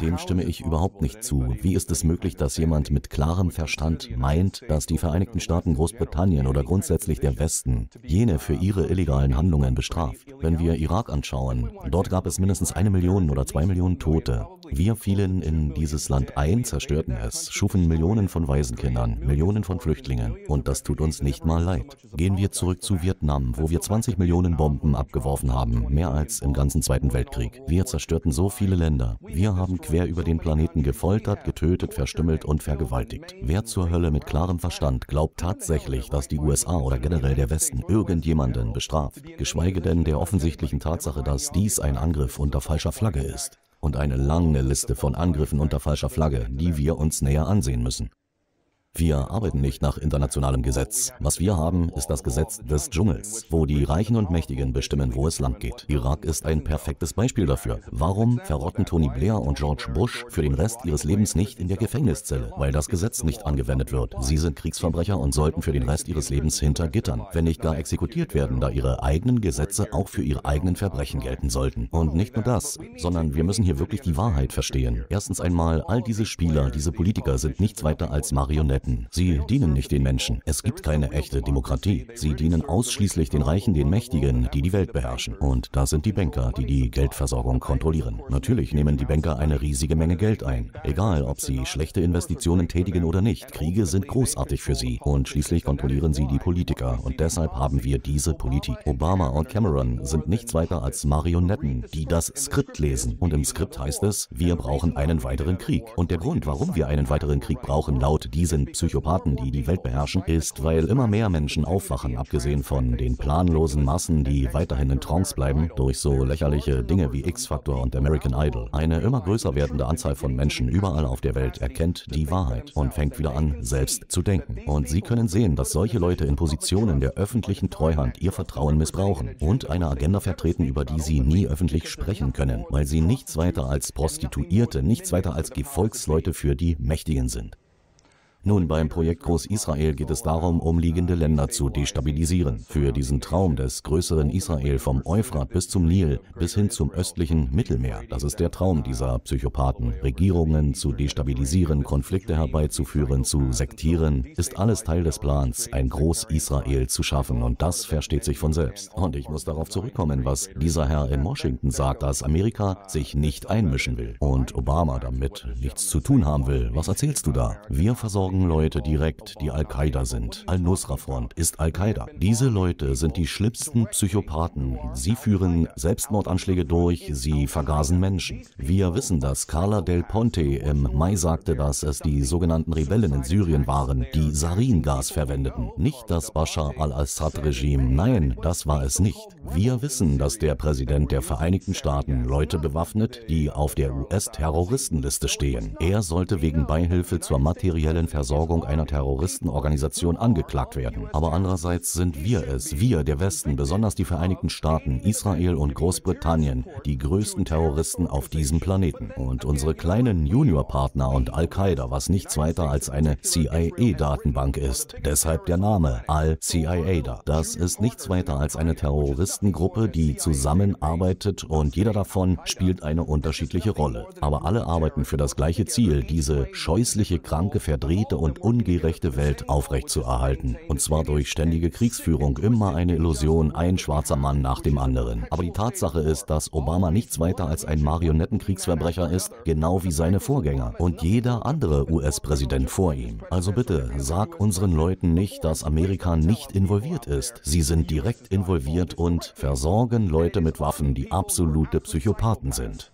Dem stimme ich überhaupt nicht zu. Wie ist es möglich, dass jemand mit klarem Verstand meint, dass die Vereinigten Staaten Großbritannien oder grundsätzlich der Westen jene für ihre illegalen Handlungen bestraft? Wenn wir Irak anschauen, dort gab es mindestens eine Million oder zwei Millionen Tote. Wir fielen in dieses Land ein, zerstörten es, schufen Millionen von Waisenkindern, Millionen von Flüchtlingen. Und das tut uns nicht mal leid. Gehen wir zurück zu Vietnam, wo wir 20 Millionen Bomben abgeworfen haben, mehr als im ganzen Zweiten Weltkrieg. Wir zerstörten so viele Länder. Wir haben quer über den Planeten gefoltert, getötet, verstümmelt und vergewaltigt. Wer zur Hölle mit klarem Verstand glaubt tatsächlich, dass die USA oder generell der Westen irgendjemanden bestraft, geschweige denn der offensichtlichen Tatsache, dass dies ein Angriff unter falscher Flagge ist? Und eine lange Liste von Angriffen unter falscher Flagge, die wir uns näher ansehen müssen. Wir arbeiten nicht nach internationalem Gesetz. Was wir haben, ist das Gesetz des Dschungels, wo die Reichen und Mächtigen bestimmen, wo es lang geht. Irak ist ein perfektes Beispiel dafür. Warum verrotten Tony Blair und George Bush für den Rest ihres Lebens nicht in der Gefängniszelle? Weil das Gesetz nicht angewendet wird. Sie sind Kriegsverbrecher und sollten für den Rest ihres Lebens hinter Gittern, wenn nicht gar exekutiert werden, da ihre eigenen Gesetze auch für ihre eigenen Verbrechen gelten sollten. Und nicht nur das, sondern wir müssen hier wirklich die Wahrheit verstehen. Erstens einmal, all diese Spieler, diese Politiker sind nichts weiter als Marionetten. Eliten. Sie dienen nicht den Menschen. Es gibt keine echte Demokratie. Sie dienen ausschließlich den Reichen, den Mächtigen, die die Welt beherrschen. Und da sind die Banker, die die Geldversorgung kontrollieren. Natürlich nehmen die Banker eine riesige Menge Geld ein. Egal, ob sie schlechte Investitionen tätigen oder nicht. Kriege sind großartig für sie. Und schließlich kontrollieren sie die Politiker. Und deshalb haben wir diese Politik. Obama und Cameron sind nichts weiter als Marionetten, die das Skript lesen. Und im Skript heißt es, wir brauchen einen weiteren Krieg. Und der Grund, warum wir einen weiteren Krieg brauchen, laut diesen Psychopathen, die die Welt beherrschen, ist, weil immer mehr Menschen aufwachen, abgesehen von den planlosen Massen, die weiterhin in Trance bleiben, durch so lächerliche Dinge wie X-Factor und American Idol. Eine immer größer werdende Anzahl von Menschen überall auf der Welt erkennt die Wahrheit und fängt wieder an, selbst zu denken. Und sie können sehen, dass solche Leute in Positionen der öffentlichen Treuhand ihr Vertrauen missbrauchen und eine Agenda vertreten, über die sie nie öffentlich sprechen können, weil sie nichts weiter als Prostituierte, nichts weiter als Gefolgsleute für die Mächtigen sind. Nun, beim Projekt Groß-Israel geht es darum, umliegende Länder zu destabilisieren. Für diesen Traum des größeren Israel vom Euphrat bis zum Nil bis hin zum östlichen Mittelmeer. Das ist der Traum dieser Psychopathen. Regierungen zu destabilisieren, Konflikte herbeizuführen, zu sektieren, ist alles Teil des Plans, ein Groß-Israel zu schaffen. Und das versteht sich von selbst. Und ich muss darauf zurückkommen, was dieser Herr in Washington sagt, dass Amerika sich nicht einmischen will und Obama damit nichts zu tun haben will. Was erzählst du da? Wir versorgen versorgen Leute direkt, die Al-Qaida sind. Al-Nusra-Front ist Al-Qaida. Diese Leute sind die schlimmsten Psychopathen. Sie führen Selbstmordanschläge durch, sie vergasen Menschen. Wir wissen das. Carla Del Ponte im Mai sagte, dass es die sogenannten Rebellen in Syrien waren, die Sarin-Gas verwendeten. Nicht das Bashar al-Assad-Regime. Nein, das war es nicht. Wir wissen, dass der Präsident der Vereinigten Staaten Leute bewaffnet, die auf der US-Terroristenliste stehen. Er sollte wegen Beihilfe zur materiellen Versorgung einer Terroristenorganisation angeklagt werden. Aber andererseits sind wir es, wir, der Westen, besonders die Vereinigten Staaten, Israel und Großbritannien, die größten Terroristen auf diesem Planeten. Und unsere kleinen Juniorpartner und Al-Qaida, was nichts weiter als eine CIA-Datenbank ist. Deshalb der Name Al-CIA. Das ist nichts weiter als eine Terroristengruppe, die zusammenarbeitet und jeder davon spielt eine unterschiedliche Rolle. Aber alle arbeiten für das gleiche Ziel, diese scheußliche, kranke, verdrehte verdrehte und ungerechte Welt aufrechtzuerhalten. Und zwar durch ständige Kriegsführung, immer eine Illusion, ein schwarzer Mann nach dem anderen. Aber die Tatsache ist, dass Obama nichts weiter als ein Marionettenkriegsverbrecher ist, genau wie seine Vorgänger und jeder andere US-Präsident vor ihm. Also bitte, sag unseren Leuten nicht, dass Amerika nicht involviert ist. Sie sind direkt involviert und versorgen Leute mit Waffen, die absolute Psychopathen sind.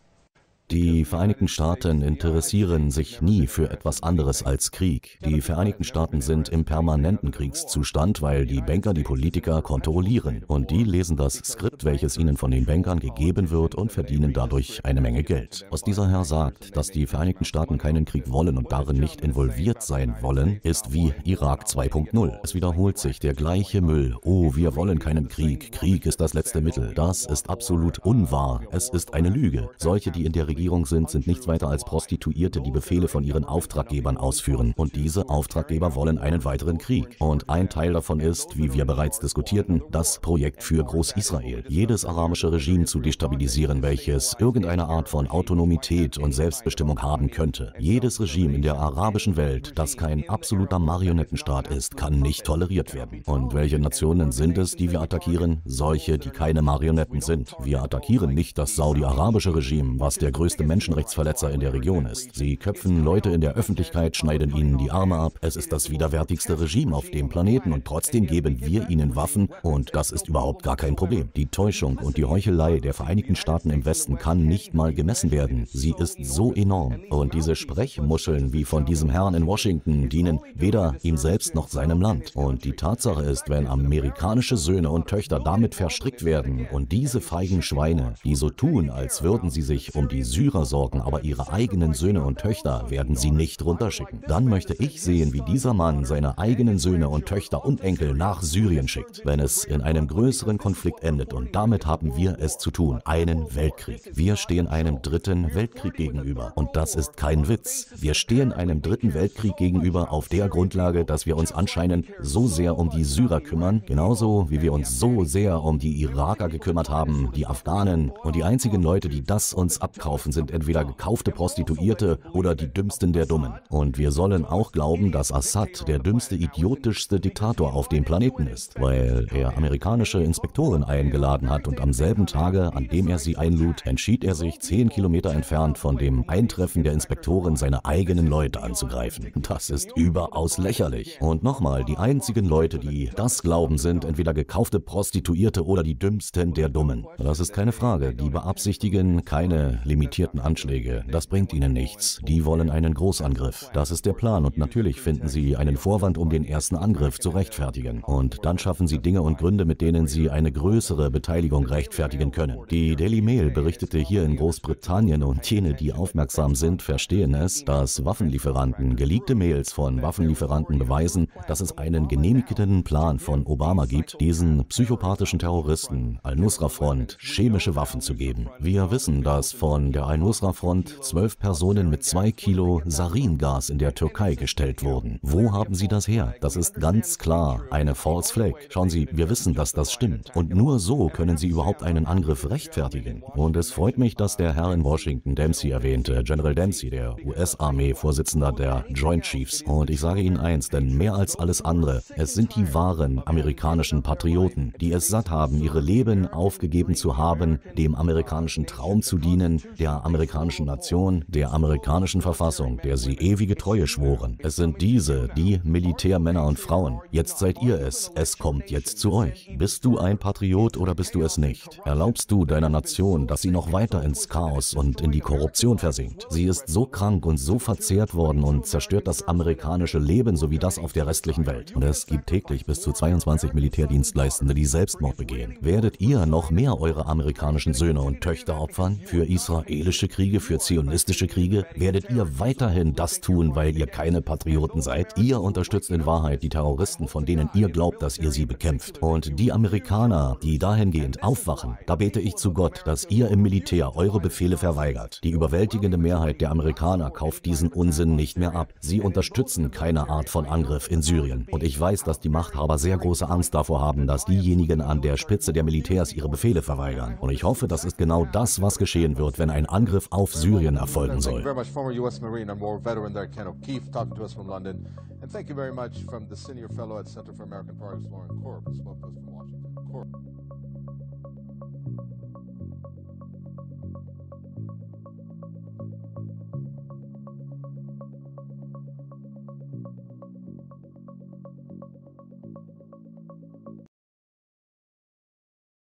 Die Vereinigten Staaten interessieren sich nie für etwas anderes als Krieg. Die Vereinigten Staaten sind im permanenten Kriegszustand, weil die Banker die Politiker kontrollieren. Und die lesen das Skript, welches ihnen von den Bankern gegeben wird und verdienen dadurch eine Menge Geld. Was dieser Herr sagt, dass die Vereinigten Staaten keinen Krieg wollen und darin nicht involviert sein wollen, ist wie Irak 2.0. Es wiederholt sich der gleiche Müll. Oh, wir wollen keinen Krieg. Krieg ist das letzte Mittel. Das ist absolut unwahr. Es ist eine Lüge. Solche, die in der Regierung Regierung sind, sind nichts weiter als Prostituierte, die Befehle von ihren Auftraggebern ausführen. Und diese Auftraggeber wollen einen weiteren Krieg. Und ein Teil davon ist, wie wir bereits diskutierten, das Projekt für Groß-Israel. Jedes arabische Regime zu destabilisieren, welches irgendeine Art von Autonomität und Selbstbestimmung haben könnte. Jedes Regime in der arabischen Welt, das kein absoluter Marionettenstaat ist, kann nicht toleriert werden. Und welche Nationen sind es, die wir attackieren? Solche, die keine Marionetten sind. Wir attackieren nicht das saudi-arabische Regime, was der größte Menschenrechtsverletzer in der Region ist. Sie köpfen Leute in der Öffentlichkeit, schneiden ihnen die Arme ab. Es ist das widerwärtigste Regime auf dem Planeten und trotzdem geben wir ihnen Waffen und das ist überhaupt gar kein Problem. Die Täuschung und die Heuchelei der Vereinigten Staaten im Westen kann nicht mal gemessen werden. Sie ist so enorm. Und diese Sprechmuscheln wie von diesem Herrn in Washington dienen weder ihm selbst noch seinem Land. Und die Tatsache ist, wenn amerikanische Söhne und Töchter damit verstrickt werden und diese feigen Schweine, die so tun, als würden sie sich um die Syrer sorgen, aber ihre eigenen Söhne und Töchter werden sie nicht runterschicken, dann möchte ich sehen, wie dieser Mann seine eigenen Söhne und Töchter und Enkel nach Syrien schickt, wenn es in einem größeren Konflikt endet. Und damit haben wir es zu tun, einen Weltkrieg. Wir stehen einem dritten Weltkrieg gegenüber. Und das ist kein Witz. Wir stehen einem dritten Weltkrieg gegenüber auf der Grundlage, dass wir uns anscheinend so sehr um die Syrer kümmern, genauso wie wir uns so sehr um die Iraker gekümmert haben, die Afghanen. Und die einzigen Leute, die das uns abkaufen, sind entweder gekaufte Prostituierte oder die dümmsten der Dummen. Und wir sollen auch glauben, dass Assad der dümmste, idiotischste Diktator auf dem Planeten ist, weil er amerikanische Inspektoren eingeladen hat und am selben Tage, an dem er sie einlud, entschied er sich, zehn Kilometer entfernt von dem Eintreffen der Inspektoren seine eigenen Leute anzugreifen. Das ist überaus lächerlich. Und nochmal, die einzigen Leute, die das glauben, sind entweder gekaufte Prostituierte oder die dümmsten der Dummen. Das ist keine Frage. Die beabsichtigen keine limitierten Anschläge. Das bringt ihnen nichts. Die wollen einen Großangriff. Das ist der Plan und natürlich finden sie einen Vorwand, um den ersten Angriff zu rechtfertigen. Und dann schaffen sie Dinge und Gründe, mit denen sie eine größere Beteiligung rechtfertigen können. Die Daily Mail berichtete hier in Großbritannien und jene, die aufmerksam sind, verstehen es, dass Waffenlieferanten geleakte Mails von Waffenlieferanten beweisen, dass es einen genehmigten Plan von Obama gibt, diesen psychopathischen Terroristen Al-Nusra-Front chemische Waffen zu geben. Wir wissen, dass von der Al-Nusra-Front zwölf Personen mit zwei Kilo Saringas in der Türkei gestellt wurden. Wo haben sie das her? Das ist ganz klar eine False Flag. Schauen Sie, wir wissen, dass das stimmt. Und nur so können sie überhaupt einen Angriff rechtfertigen. Und es freut mich, dass der Herr in Washington Dempsey erwähnte, General Dempsey, der US-Armee-Vorsitzender der Joint Chiefs. Und ich sage Ihnen eins, denn mehr als alles andere, es sind die wahren amerikanischen Patrioten, die es satt haben, ihre Leben aufgegeben zu haben, dem amerikanischen Traum zu dienen, der amerikanischen Nation, der amerikanischen Verfassung, der sie ewige Treue schworen. Es sind diese, die Militärmänner und Frauen. Jetzt seid ihr es. Es kommt jetzt zu euch. Bist du ein Patriot oder bist du es nicht? Erlaubst du deiner Nation, dass sie noch weiter ins Chaos und in die Korruption versinkt? Sie ist so krank und so verzehrt worden und zerstört das amerikanische Leben sowie das auf der restlichen Welt. Und es gibt täglich bis zu 22 Militärdienstleistende, die Selbstmord begehen. Werdet ihr noch mehr eure amerikanischen Söhne und Töchter opfern? Für israelische Kriege, für zionistische Kriege? Werdet ihr weiterhin das tun, weil ihr keine Patrioten seid? Ihr unterstützt in Wahrheit die Terroristen, von denen ihr glaubt, dass ihr sie bekämpft. Und die Amerikaner, die dahingehend aufwachen, da bete ich zu Gott, dass ihr im Militär eure Befehle verweigert. Die überwältigende Mehrheit der Amerikaner kauft diesen Unsinn nicht mehr ab. Sie unterstützen keine Art von Angriff in Syrien. Und ich weiß, dass die Machthaber sehr große Angst davor haben, dass diejenigen an der Spitze der Militärs ihre Befehle verweigern. Und ich hoffe, das ist genau das, was geschehen wird, wenn ein Angriff auf Syrien erfolgen soll. Thank you very much from the senior fellow at Center for American Progress, Lauren Korb, who spoke to us from Washington. Korb.